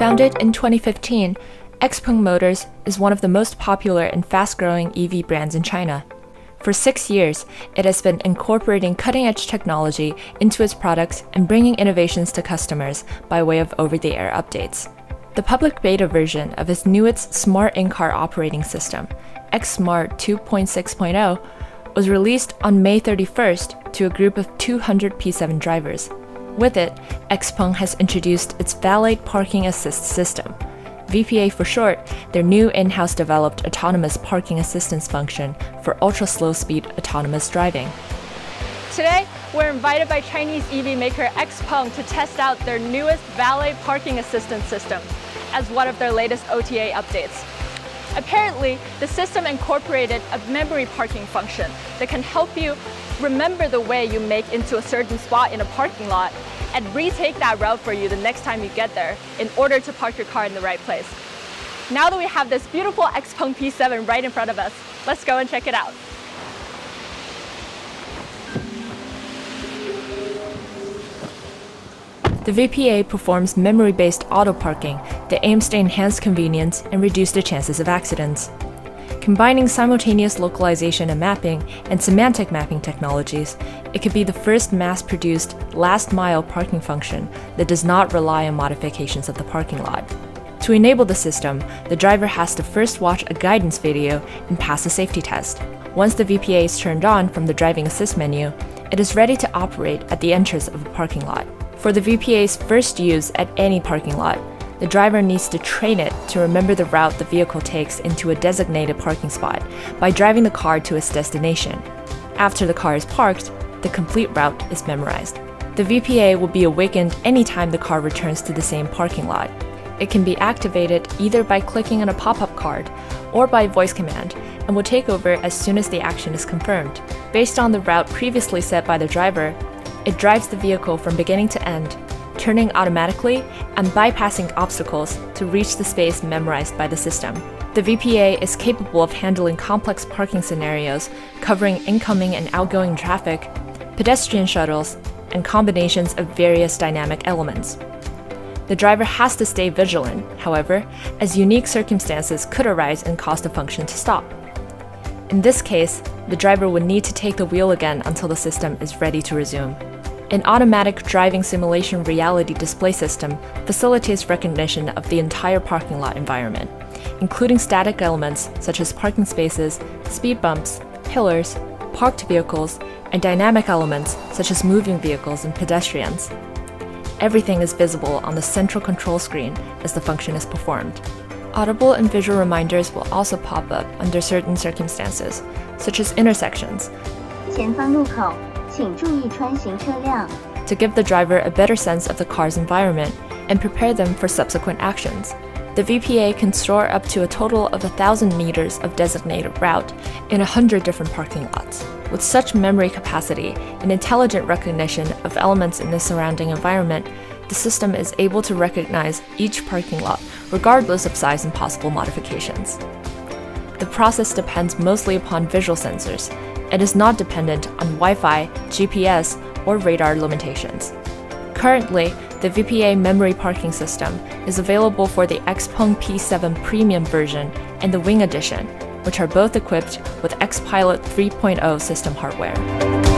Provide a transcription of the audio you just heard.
Founded in 2015, XPeng Motors is one of the most popular and fast growing EV brands in China. For six years, it has been incorporating cutting edge technology into its products and bringing innovations to customers by way of over the air updates. The public beta version of its newest smart in car operating system, XSmart 2.6.0, was released on May 31st to a group of 200 P7 drivers. With it, XPeng has introduced its Valet Parking Assist system. VPA for short, their new in house developed autonomous parking assistance function for ultra slow speed autonomous driving. Today, we're invited by Chinese EV maker XPeng to test out their newest valet parking assistance system as one of their latest OTA updates. Apparently, the system incorporated a memory parking function that can help you remember the way you make into a certain spot in a parking lot and retake that route for you the next time you get there in order to park your car in the right place. Now that we have this beautiful Xpeng P7 right in front of us, let's go and check it out. The VPA performs memory based auto parking that aims to enhance convenience and reduce the chances of accidents. Combining simultaneous localization and mapping and semantic mapping technologies, it could be the first mass produced last mile parking function that does not rely on modifications of the parking lot. To enable the system, the driver has to first watch a guidance video and pass a safety test. Once the VPA is turned on from the driving assist menu, it is ready to operate at the entrance of a parking lot. For the VPA's first use at any parking lot, the driver needs to train it to remember the route the vehicle takes into a designated parking spot by driving the car to its destination. After the car is parked, the complete route is memorized. The VPA will be awakened anytime the car returns to the same parking lot. It can be activated either by clicking on a pop up card or by voice command and will take over as soon as the action is confirmed. Based on the route previously set by the driver, it drives the vehicle from beginning to end, turning automatically and bypassing obstacles to reach the space memorized by the system. The VPA is capable of handling complex parking scenarios covering incoming and outgoing traffic, pedestrian shuttles, and combinations of various dynamic elements. The driver has to stay vigilant, however, as unique circumstances could arise and cause the function to stop. In this case, the driver would need to take the wheel again until the system is ready to resume. An automatic driving simulation reality display system facilitates recognition of the entire parking lot environment, including static elements such as parking spaces, speed bumps, pillars, parked vehicles, and dynamic elements such as moving vehicles and pedestrians. Everything is visible on the central control screen as the function is performed. Audible and visual reminders will also pop up under certain circumstances, such as intersections, to give the driver a better sense of the car's environment and prepare them for subsequent actions. The VPA can store up to a total of 1,000 meters of designated route in 100 different parking lots. With such memory capacity and intelligent recognition of elements in the surrounding environment, the system is able to recognize each parking lot regardless of size and possible modifications. The process depends mostly upon visual sensors and is not dependent on Wi Fi, GPS, or radar limitations. Currently, the VPA memory parking system is available for the Xpeng P7 Premium version and the Wing Edition, which are both equipped with Xpilot 3.0 system hardware.